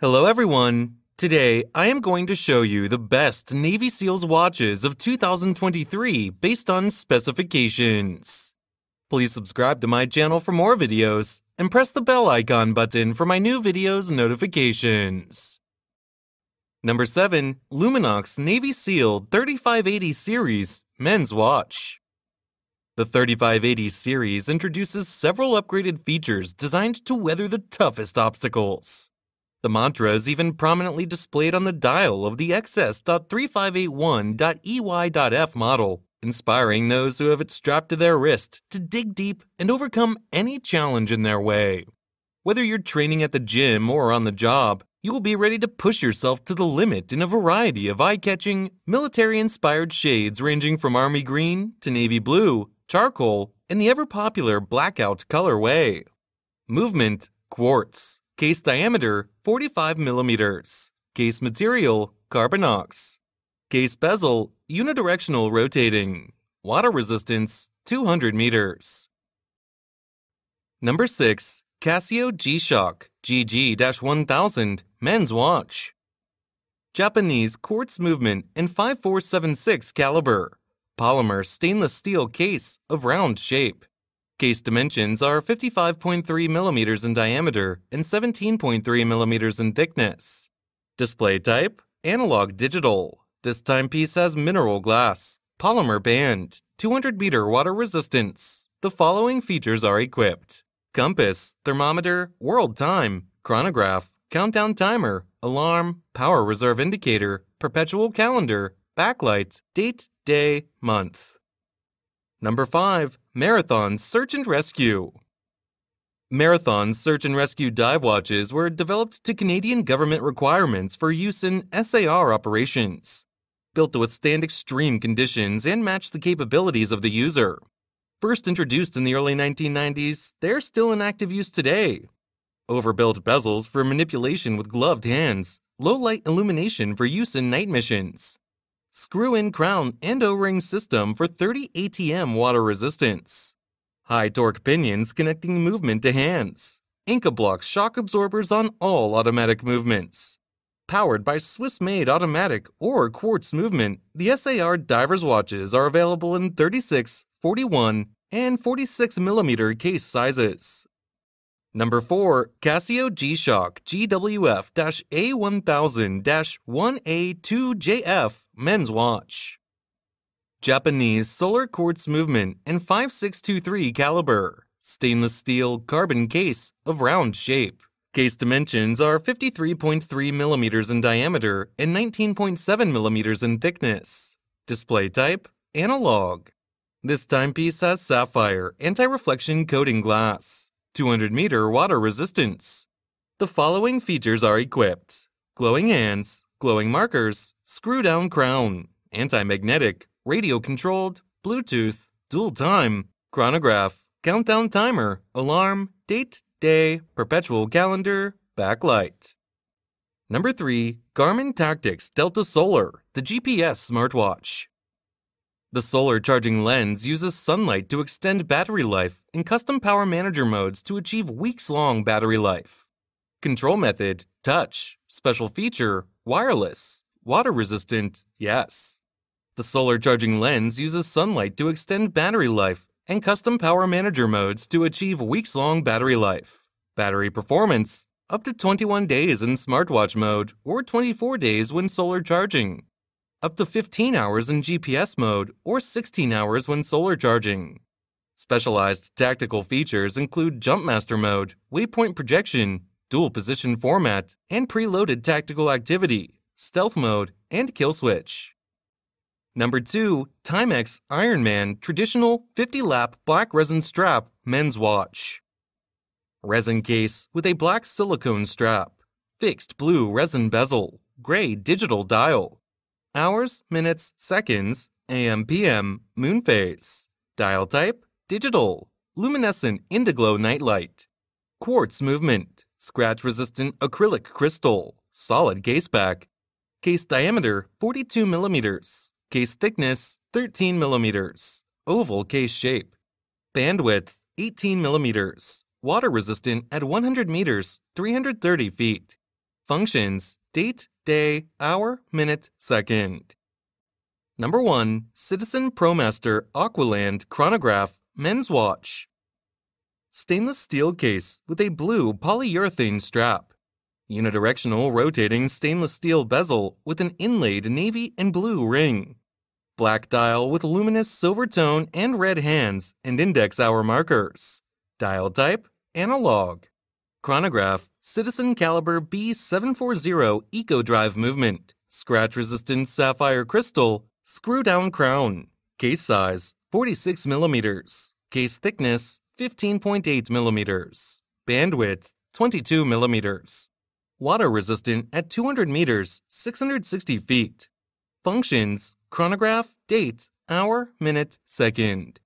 Hello, everyone. Today, I am going to show you the best Navy SEALs watches of 2023 based on specifications. Please subscribe to my channel for more videos and press the bell icon button for my new videos notifications. Number 7. Luminox Navy SEAL 3580 Series Men's Watch. The 3580 series introduces several upgraded features designed to weather the toughest obstacles. The mantra is even prominently displayed on the dial of the XS.3581.EY.F model, inspiring those who have it strapped to their wrist to dig deep and overcome any challenge in their way. Whether you're training at the gym or on the job, you will be ready to push yourself to the limit in a variety of eye catching, military inspired shades ranging from army green to navy blue, charcoal, and the ever popular blackout colorway. Movement Quartz. Case diameter 45 millimeters. Case material Carbonox. Case bezel unidirectional rotating. Water resistance 200 meters. Number 6. Casio G-Shock GG-1000 Men's Watch. Japanese quartz movement in 5476 caliber. Polymer stainless steel case of round shape. Case dimensions are 55.3 millimeters in diameter and 17.3 millimeters in thickness. Display type analog digital. This timepiece has mineral glass, polymer band, 200 meter water resistance. The following features are equipped compass, thermometer, world time, chronograph, countdown timer, alarm, power reserve indicator, perpetual calendar, backlight, date, day, month. Number 5. Marathon Search and Rescue. Marathon Search and Rescue dive watches were developed to Canadian government requirements for use in SAR operations. Built to withstand extreme conditions and match the capabilities of the user. First introduced in the early 1990s, they're still in active use today. Overbuilt bezels for manipulation with gloved hands, low light illumination for use in night missions, screw-in crown and O-ring system for 30 ATM water resistance. High torque pinions connecting movement to hands. Incabloc shock absorbers on all automatic movements. Powered by Swiss-made automatic or quartz movement, the SAR divers watches are available in 36, 41, and 46 millimeter case sizes. Number 4. Casio G-Shock GWF-A1000-1A2JF Men's Watch. Japanese solar quartz movement and 5623 caliber. Stainless steel carbon case of round shape. Case dimensions are 53.3 millimeters in diameter and 19.7 millimeters in thickness. Display type analog. This timepiece has sapphire anti-reflection coating glass. 200 meter water resistance. The following features are equipped glowing hands, glowing markers, screw down crown, anti magnetic, radio controlled, Bluetooth, dual time, chronograph, countdown timer, alarm, date, day, perpetual calendar, backlight. Number 3. Garmin Tactix Delta Solar, the GPS smartwatch. The solar charging lens uses sunlight to extend battery life in custom power manager modes to achieve weeks long battery life. Control method, touch, special feature, wireless, water resistant, yes. The solar charging lens uses sunlight to extend battery life and custom power manager modes to achieve weeks long battery life. Battery performance, up to 21 days in smartwatch mode or 24 days when solar charging up to 15 hours in GPS mode or 16 hours when solar charging. Specialized tactical features include Jumpmaster mode, waypoint projection, dual position format, and preloaded tactical activity, stealth mode, and kill switch. Number 2, Timex Ironman Traditional 50 Lap Black Resin Strap Men's Watch. Resin case with a black silicone strap, fixed blue resin bezel, gray digital dial, hours, minutes, seconds, AM, PM, moon phase. Dial type, digital, luminescent indiglo nightlight. Quartz movement, scratch resistant acrylic crystal, solid case back. Case diameter 42 millimeters. Case thickness 13 millimeters. Oval case shape. Bandwidth 18 millimeters. Water resistant at 100 meters, 330 feet. Functions date, day, hour, minute, second. Number 1 Citizen ProMaster Aqualand Chronograph Men's Watch. Stainless steel case with a blue polyurethane strap. Unidirectional rotating stainless steel bezel with an inlaid navy and blue ring. Black dial with luminous silver tone and red hands and index hour markers. Dial type analog. Chronograph Citizen Caliber B740 Eco Drive movement. Scratch resistant sapphire crystal. Screw down crown. Case size 46 millimeters. Case thickness 15.8 millimeters. Bandwidth 22 millimeters. Water resistant at 200 meters, 660 feet. Functions chronograph, date, hour, minute, second.